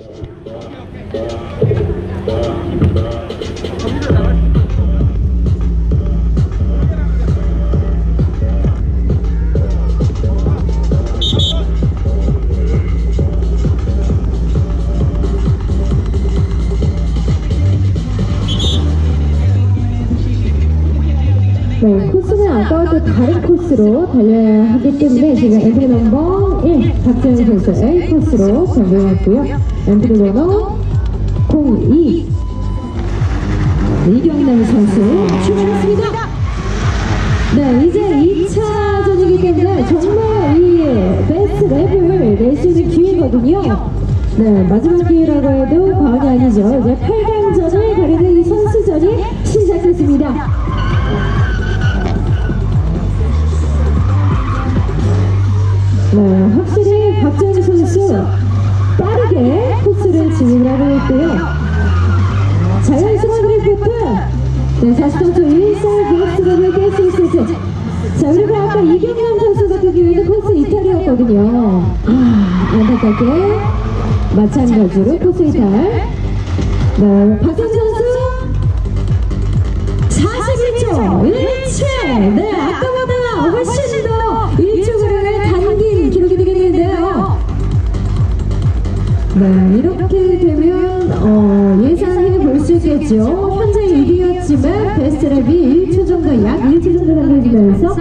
Okay, okay. 네, 코스는 아까와 또 다른 코스로 달려야 하기 때문에 지금 엔트리 넘버 1 박재홍 선수 A 코스로 변경했고요. 엔트리 번호 02 이경남 선수 출발했습니다. 네, 이제 2차전이기 때문에 정말 이 best lap을 낼 수 있는 기회거든요. 네, 마지막 기회라고 해도 과언이 아니죠. 이제 8강전을 가리는 이 선수전이 시작됐습니다. 네, 확실히 박재현 선수 빠르게 코스를 진입하고 있고요. 자연스러운 드리프트, 네, 40점 1살 베스트를 깰 수 있을지. 자, 그리고 아까 이경남 선수 같은 경우에는 코스 이탈이었거든요. 아, 안타깝게 마찬가지로 코스 이탈. 네, 박재 네, 이렇게 되면 어, 예상해 볼 수 있겠죠. 현재 1위였지만 베스트랩이 1초 정도, 약 1초 정도 달려지면서